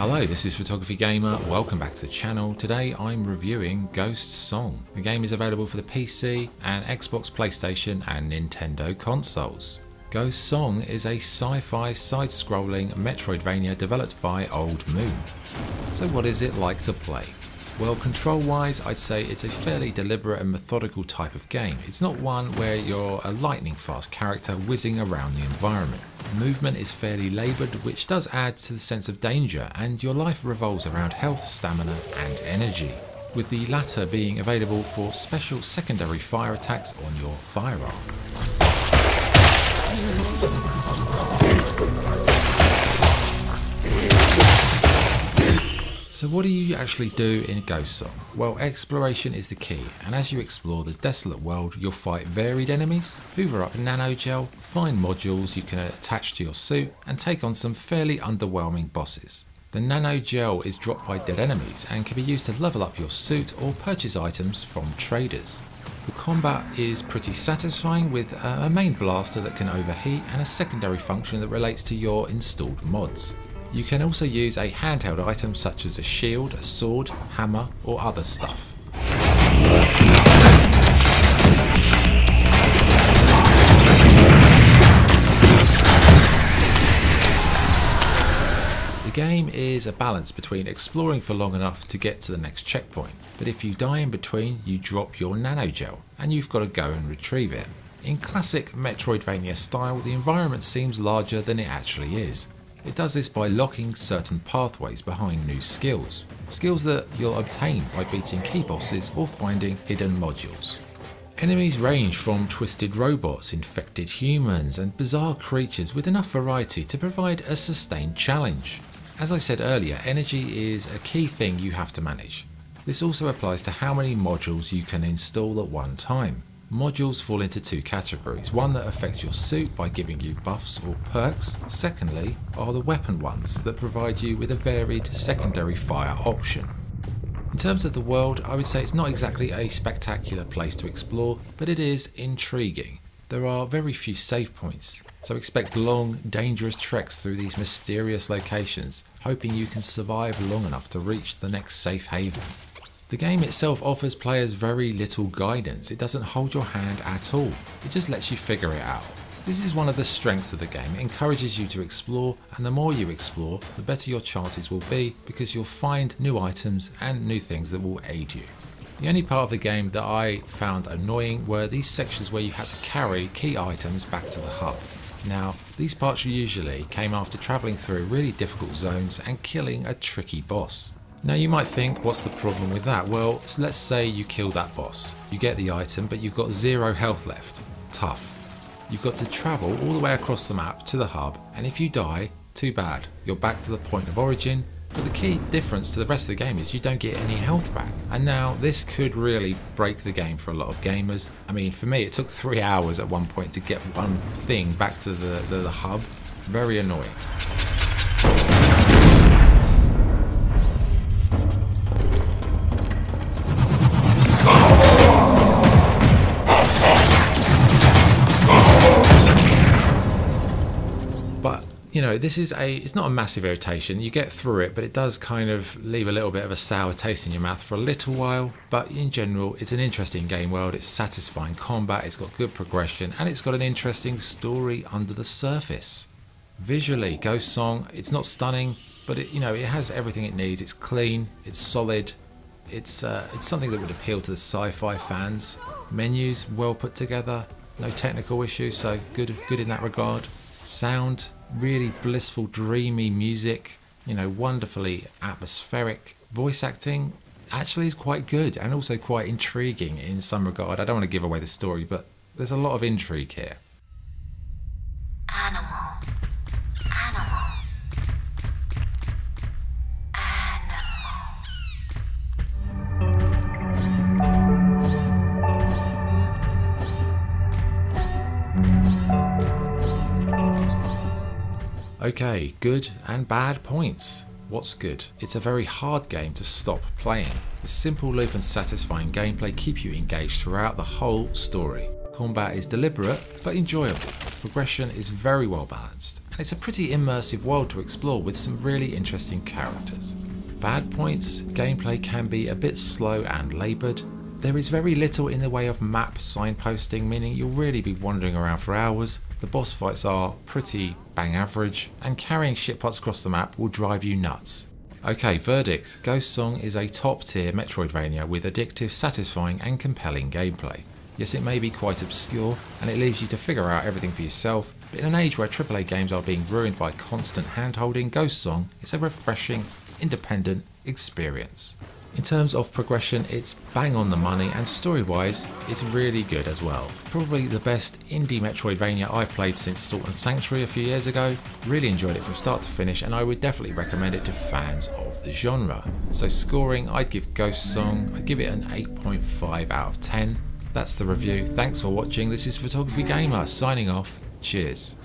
Hello, this is Photography Gamer. Welcome back to the channel. Today I'm reviewing Ghost Song. The game is available for the PC and Xbox, PlayStation and Nintendo consoles. Ghost Song is a sci-fi side-scrolling Metroidvania developed by Old Moon. So what is it like to play? Well, control wise, I'd say it's a fairly deliberate and methodical type of game. It's not one where you're a lightning fast character whizzing around the environment. Movement is fairly laboured, which does add to the sense of danger, and your life revolves around health, stamina, and energy. With the latter being available for special secondary fire attacks on your firearm. So what do you actually do in Ghost Song? Well, exploration is the key, and as you explore the desolate world, you'll fight varied enemies, hoover up nano gel, find modules you can attach to your suit, and take on some fairly underwhelming bosses. The nano gel is dropped by dead enemies and can be used to level up your suit or purchase items from traders. The combat is pretty satisfying with a main blaster that can overheat and a secondary function that relates to your installed mods. You can also use a handheld item such as a shield, a sword, hammer or other stuff. The game is a balance between exploring for long enough to get to the next checkpoint, but if you die in between you drop your nanogel and you've got to go and retrieve it. In classic Metroidvania style the environment seems larger than it actually is, it does this by locking certain pathways behind new skills, skills that you'll obtain by beating key bosses or finding hidden modules. Enemies range from twisted robots, infected humans and bizarre creatures with enough variety to provide a sustained challenge. As I said earlier, energy is a key thing you have to manage. This also applies to how many modules you can install at one time. Modules fall into two categories. One that affects your suit by giving you buffs or perks. Secondly are the weapon ones that provide you with a varied secondary fire option. In terms of the world, I would say it's not exactly a spectacular place to explore, but it is intriguing. There are very few save points, so expect long, dangerous treks through these mysterious locations, hoping you can survive long enough to reach the next safe haven. The game itself offers players very little guidance, it doesn't hold your hand at all, it just lets you figure it out. This is one of the strengths of the game, it encourages you to explore and the more you explore the better your chances will be because you'll find new items and new things that will aid you. The only part of the game that I found annoying were these sections where you had to carry key items back to the hub. Now, these parts usually came after travelling through really difficult zones and killing a tricky boss. Now you might think, what's the problem with that? Well, let's say you kill that boss. You get the item, but you've got zero health left. Tough. You've got to travel all the way across the map to the hub, and if you die, too bad. You're back to the point of origin, but the key difference to the rest of the game is you don't get any health back. And now this could really break the game for a lot of gamers. I mean, for me, it took three hours at one point to get one thing back to the, the, the hub. Very annoying. You know, this is a, it's not a massive irritation. You get through it, but it does kind of leave a little bit of a sour taste in your mouth for a little while. But in general, it's an interesting game world. It's satisfying combat, it's got good progression, and it's got an interesting story under the surface. Visually, Ghost Song, it's not stunning, but it, you know, it has everything it needs. It's clean, it's solid, it's, uh, it's something that would appeal to the sci-fi fans. Menus well put together, no technical issues, so good, good in that regard. Sound, really blissful, dreamy music, you know, wonderfully atmospheric. Voice acting actually is quite good and also quite intriguing in some regard. I don't want to give away the story, but there's a lot of intrigue here. Okay, good and bad points. What's good? It's a very hard game to stop playing. The simple loop and satisfying gameplay keep you engaged throughout the whole story. Combat is deliberate but enjoyable. Progression is very well balanced and it's a pretty immersive world to explore with some really interesting characters. Bad points, gameplay can be a bit slow and laboured. There is very little in the way of map signposting, meaning you'll really be wandering around for hours. The boss fights are pretty bang average, and carrying shit parts across the map will drive you nuts. Okay, verdict. Ghost Song is a top tier Metroidvania with addictive, satisfying, and compelling gameplay. Yes, it may be quite obscure, and it leaves you to figure out everything for yourself, but in an age where AAA games are being ruined by constant handholding, Ghost Song is a refreshing, independent experience. In terms of progression, it's bang on the money, and story wise, it's really good as well. Probably the best indie Metroidvania I've played since Salt and Sanctuary a few years ago. Really enjoyed it from start to finish, and I would definitely recommend it to fans of the genre. So, scoring, I'd give Ghost Song, I'd give it an 8.5 out of 10. That's the review. Thanks for watching. This is Photography Gamer signing off. Cheers.